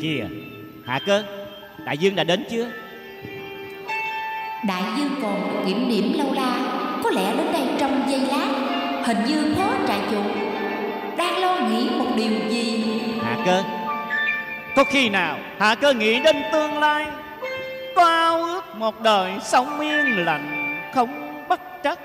Kìa Hạ cơ Đại dương đã đến chưa? Đại dương còn kiểm điểm lâu la Có lẽ đến đây trong giây lát Hình như phó trại chủ Đang lo nghĩ một điều gì? Hạ cơ Có khi nào Hạ cơ nghĩ đến tương lai? Có ao ước một đời sống yên lành Không bất trắc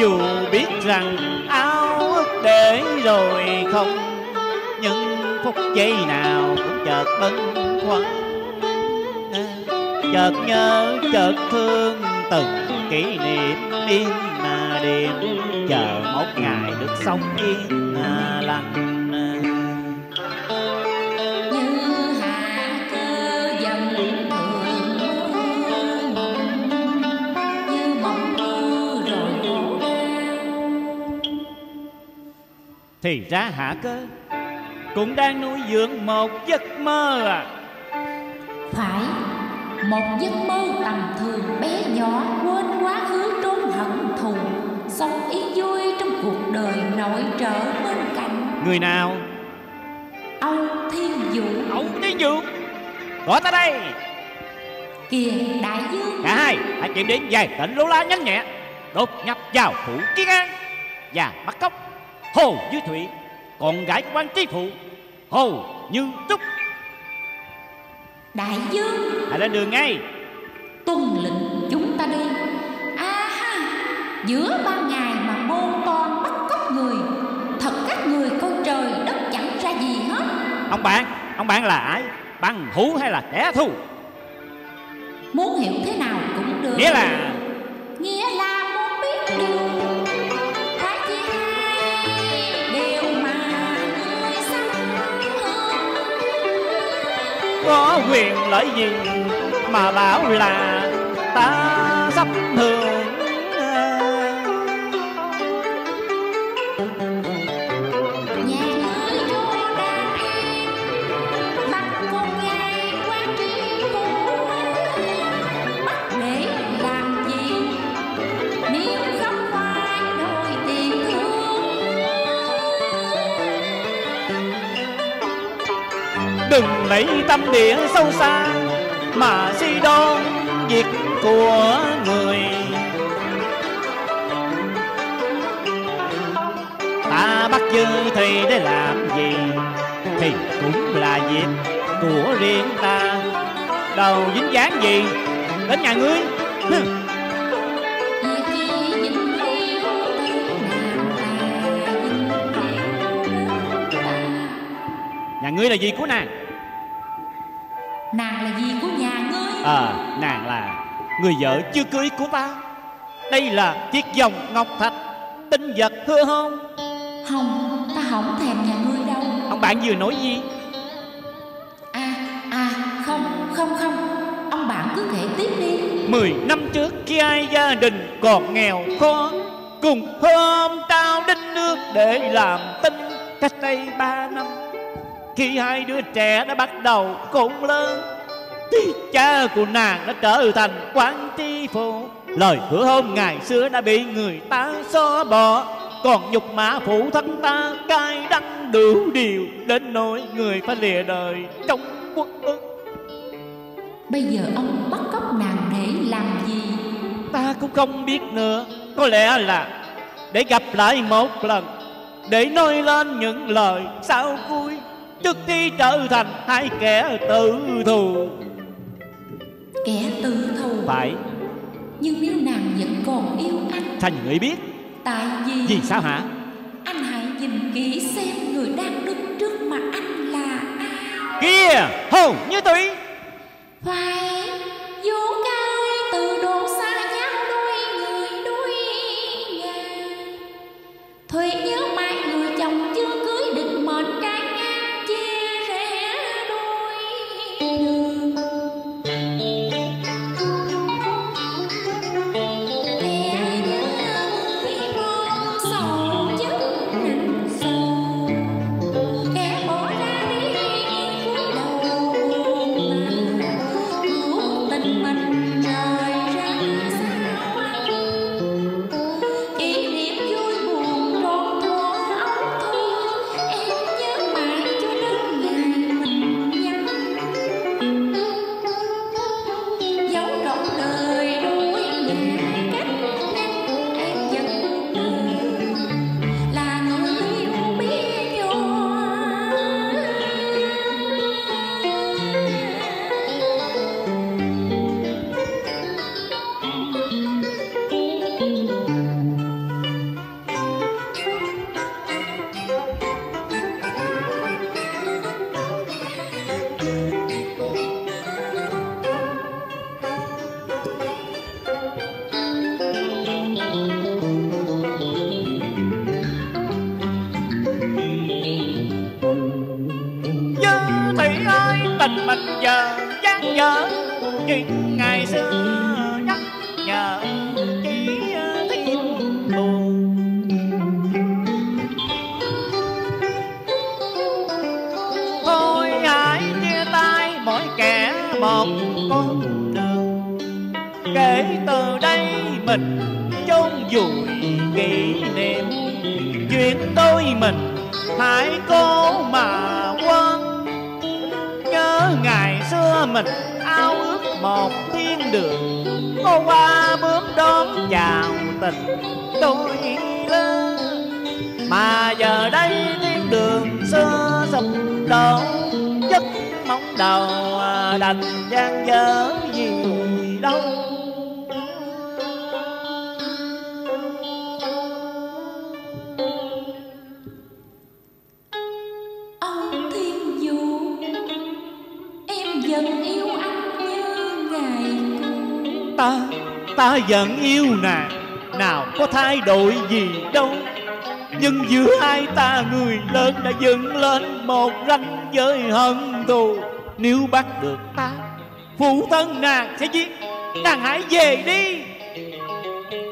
Dù biết rằng ao ước để rồi không Nhưng phút giây nào cũng chợt bấn khoăn. Chợt nhớ, chợt thương, từng kỷ niệm yên mà đêm, Chờ một ngày được sống yên lành Thì ra hạ cơ Cũng đang nuôi dưỡng một giấc mơ à. Phải một giấc mơ tầm thường bé nhỏ quên quá khứ trốn hận thù sống yên vui trong cuộc đời nội trợ bên cạnh. Người nào? Âu thiên vũ. Ấu Tiến Dược Gọi ta đây. Kìa đại dương. Cả hai hãy kiểm đến vài tỉnh lố lá nhanh nhẹ Đột nhập vào phủ Kiến An Và bắt cóc Hồ Như Thụy Con gái quan tri phụ Hồ Như Trúc đại dương Hãy lên đường ngay. tuân lệnh chúng ta đi. A ha giữa ban ngày mà môn toan bắt cóc người thật các người coi trời đất chẳng ra gì hết. Ông bạn Ông bạn là ai? Bằng hữu hay là kẻ thù? Muốn hiểu thế nào cũng được. Nghĩa là Có quyền lợi gì Mà bảo là Ta sắp thương? Đừng lấy tâm địa sâu xa, Mà si đoan việc của người. Ta bắt dư thì để làm gì? Thì cũng là việc của riêng ta. Đầu dính dáng gì? Đến nhà ngươi. Nhà ngươi là gì của nàng? À nàng là người vợ chưa cưới của ta Đây là chiếc vòng ngọc thạch Tinh vật hư hôn Không, ta không thèm nhà ngươi đâu. Ông bạn vừa nói gì? À, à, không, không, không. Ông bạn cứ kể tiếp đi. Mười năm trước khi ai gia đình còn nghèo khó Cùng hôm trao đinh nước để làm tinh Cách đây ba năm. Khi hai đứa trẻ đã bắt đầu khôn lớn Thì cha của nàng đã trở thành quan tri phụ Lời hứa hôn ngày xưa đã bị người ta xóa bỏ. Còn nhục mã phụ thân ta cay đắng đủ điều Đến nỗi người phải lìa đời trong quốc ức. Bây giờ ông bắt cóc nàng để làm gì? Ta cũng không biết nữa. Có lẽ là để gặp lại một lần Để nói lên những lời sao vui Trước khi trở thành hai kẻ tự thù Kẻ tự thù. Phải. Nhưng nếu nàng vẫn còn yêu anh Sao người biết? Tại vì Vì sao hả? Anh hãy nhìn kỹ xem người đang đứng trước mặt anh là ai. Kia hồn như tùy Phải. Vô cay từ độ xa nhau đôi người đôi ngà Thùy kẻ một con đường Kể từ đây mình chôn vùi kỷ niệm. Chuyện tôi mình hãy cố mà quên. Nhớ ngày xưa mình ao ước một thiên đường. Cô qua bước đón chào tình tôi lớn. Mà giờ đây thiên đường xưa sụp đổ, Giấc mong đầu đành gian dở gì đâu. Ông Thiên Du Em vẫn yêu anh như ngày ta ta vẫn yêu nàng nào có thay đổi gì đâu. Nhưng giữa hai ta người lớn đã dựng lên một ranh giới hận thù nếu bắt được ta phụ thân nàng sẽ giết. Nàng hãy về đi.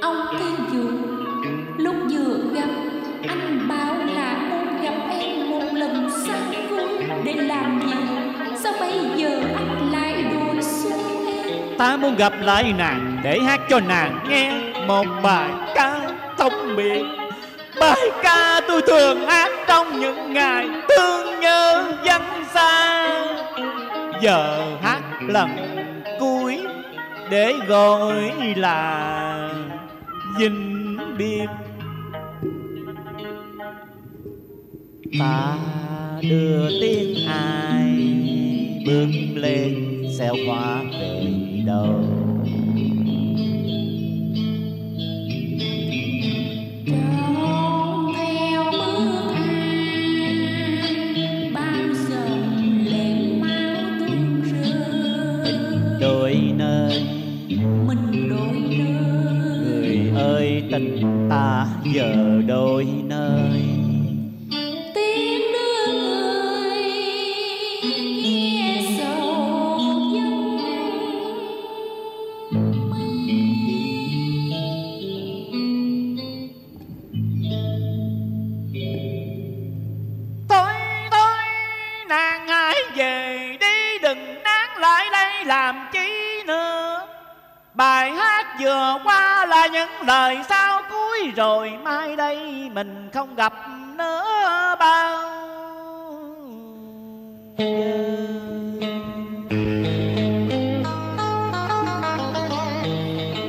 Ông Thiên Du Lúc vừa gặp Anh bảo là muốn gặp em một lần sau cuối Để làm gì? Sao bây giờ anh lại đổi xuôi em? Ta muốn gặp lại nàng để hát cho nàng nghe một bài ca thông biệt. Bài ca tôi thường hát trong những ngày thương nhớ vắng giờ hát lần cuối để gọi là vinh biệt ta đưa tiếng ai bước lên xeo hoa về đâu tình ta giờ đôi nơi. Người nghe sầu nàng hãy về đi, đừng lại đây làm chi nữa. Bài hát vừa qua những lời sau cuối rồi, mai đây mình không gặp nữa bao.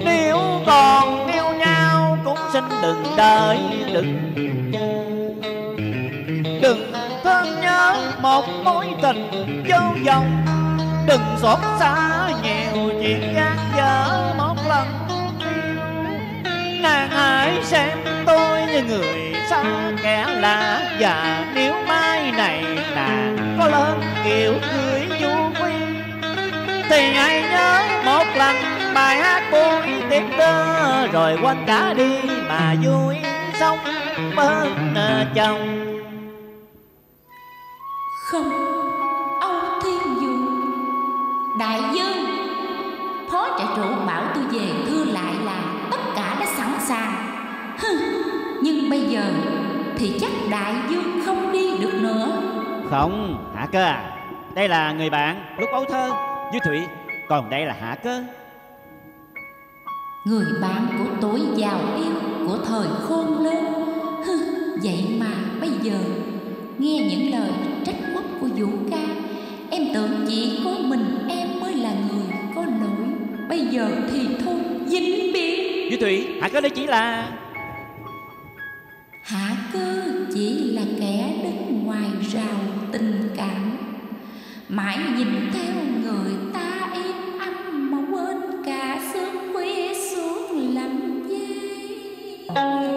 Nếu còn yêu nhau cũng xin đừng đợi, đừng Đừng thương nhớ một mối tình vô vọng Đừng xót xa nhiều chuyện gian dở một lần nàng hãy xem tôi như người xa kẻ lạ. Và nếu mai này nàng có lớn kiểu cưới du quy thì hãy nhớ một lần bài hát vui tiệc tơ. Rồi quên cả đi mà vui sống bên à, chồng. Không âu thiên dương đại dương, phó trại trụ bảo tôi về thưa lại là tất cả đã sẵn sàng. Hừ, nhưng bây giờ thì chắc đại dương không đi được nữa. Không hạ cơ à. Đây là người bạn lúc ấu thơ. Với thụy còn đây là hạ cơ. Người bạn của tuổi giàu yêu của thời khôn lớn Hừ, vậy mà bây giờ nghe những lời trách móc của vũ ca em tưởng chỉ có mình em mới là người có lỗi. Bây giờ thì thôi vĩnh biệt Duy Thủy hạ cơ đây chỉ là hạ cơ chỉ là kẻ đứng ngoài rào tình cảm. Mãi nhìn theo người ta im âm mà quên cả sớm khuya xuống làm dây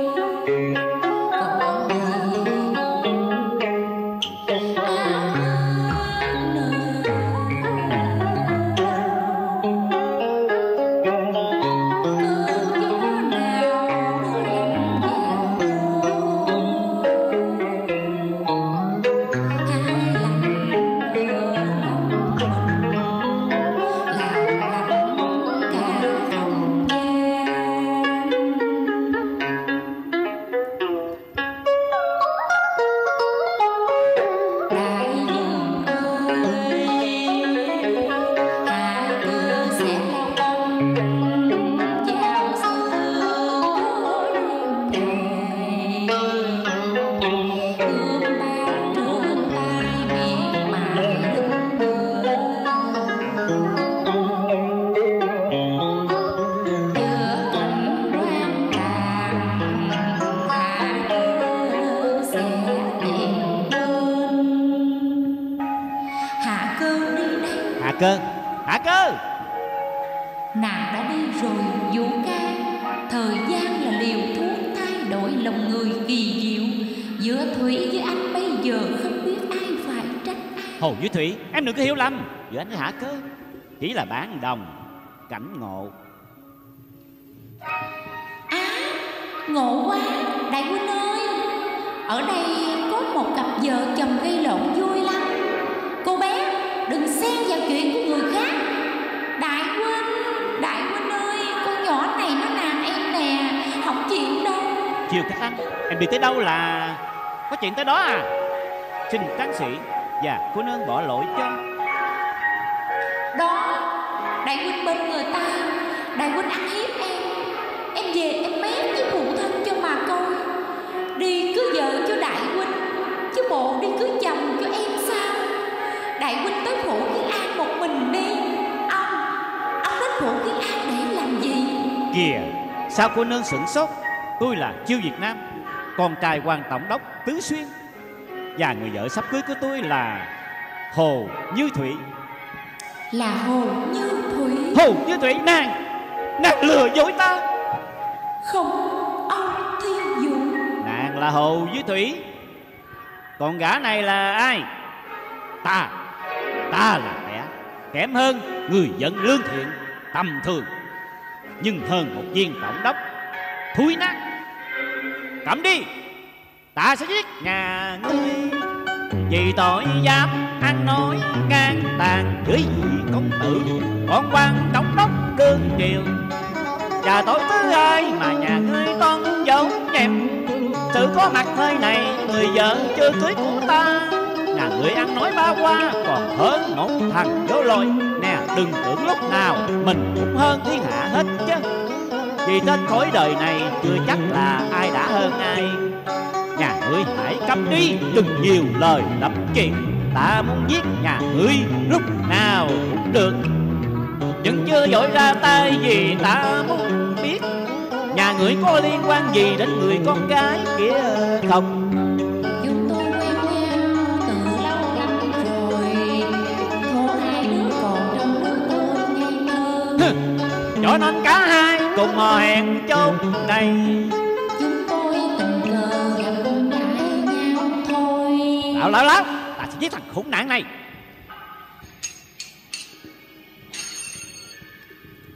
hồ với thụy em đừng có hiểu lầm. Giữa anh với hạ cơ? Chỉ là bán đồng cảnh ngộ. À ngộ quá. Đại huynh ơi Ở đây có một cặp vợ chồng gây lộn vui lắm. Cô bé đừng xen vào chuyện của người khác. Đại huynh Đại huynh ơi Con nhỏ này nó nàn em nè Không chịu đâu. Chiều các anh em đi tới đâu là? Có chuyện tới đó à? Xin tráng sĩ và cô nương bỏ lỗi cho. Đó Đại huynh bên người ta. Đại huynh ăn hiếp em. Em về em mét với phụ thân cho mà coi. Đi cưới vợ cho đại huynh Chứ bộ đi cưới chồng cho em sao? Đại huynh tới phủ Kiến An một mình đi. Ông Ông đến phủ Kiến An để làm gì? Kìa sao cô nương sửng sốt? Tôi là chiêu việt nam con trai quan tổng đốc tứ xuyên và người vợ sắp cưới của tôi là hồ như thụy Là Hồ Như Thủy. Hồ như thụy nàng nàng lừa dối ta. Không Ông Thiên Dụ. Nàng là hồ như thủy. Còn gã này là ai? Ta ta là kẻ kém hơn người dân lương thiện tầm thường nhưng hơn một viên tổng đốc thúi nát. Cầm đi ta sẽ giết nhà ngươi. Vì tội dám ăn nói ngang tàn dưới vị công tử. Còn quan đóng đốc cương triều. Và tối thứ hai mà nhà ngươi con dấu nhèm sự có mặt nơi này, người vợ chưa cưới của ta. Nhà ngươi ăn nói ba qua còn hơn một thằng vô lôi nè, đừng tưởng lúc nào mình cũng hơn thiên hạ hết chứ. Vì trên cõi đời này chưa chắc là ai đã hơn cấm đi đừng nhiều lời lắm chuyện ta muốn giết nhà ngươi lúc nào cũng được. Nhưng chưa dội ra tay vì ta muốn biết nhà ngươi có liên quan gì đến người con gái kia không? Cho nên cả hai cùng hò hẹn chốn này lão lão lão ta sẽ giết thằng khốn nạn này.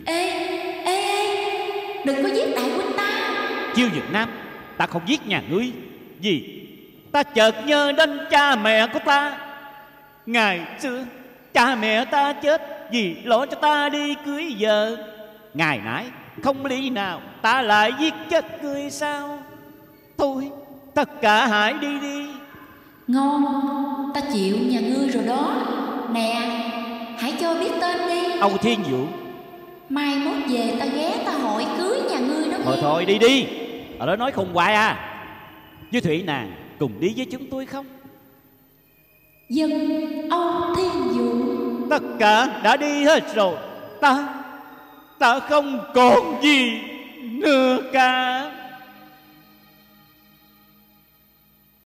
Ê ê ê đừng có giết đại huynh ta. Chiêu Việt Nam ta không giết nhà ngươi. Vì ta chợt nhớ đến cha mẹ của ta. Ngày xưa cha mẹ ta chết vì lo cho ta đi cưới vợ. Ngày nãy không lý nào ta lại giết chết ngươi sao? Thôi tất cả hãy đi đi ngon ta chịu nhà ngươi rồi đó. Nè hãy cho biết tên đi. Âu Thiên Vũ. Mai mốt về ta ghé ta hỏi cưới nhà ngươi đó Thôi nghe. thôi đi đi. Ở đó nói không hoài à. Với Thủy nàng cùng đi với chúng tôi không? Dân âu thiên dụ Tất cả đã đi hết rồi. Ta Ta không còn gì nữa cả